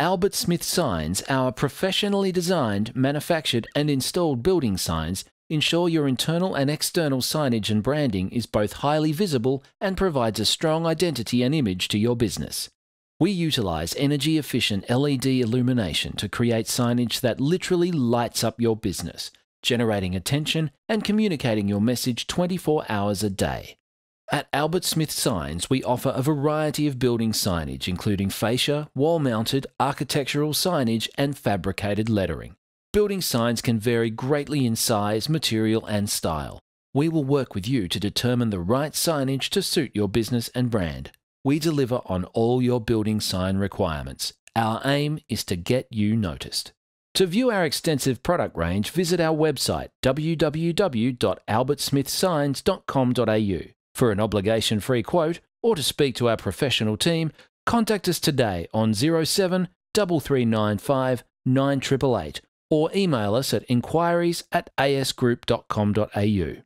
Albert Smith Signs, our professionally designed, manufactured, and installed building signs ensure your internal and external signage and branding is both highly visible and provides a strong identity and image to your business. We utilize energy efficient LED illumination to create signage that literally lights up your business, generating attention and communicating your message 24 hours a day. At Albert Smith Signs, we offer a variety of building signage, including fascia, wall mounted, architectural signage, and fabricated lettering. Building signs can vary greatly in size, material, and style. We will work with you to determine the right signage to suit your business and brand. We deliver on all your building sign requirements. Our aim is to get you noticed. To view our extensive product range, visit our website www.albertsmithsigns.com.au. For an obligation free quote or to speak to our professional team, contact us today on 07 3395 9888 or email us at inquiries at asgroup.com.au.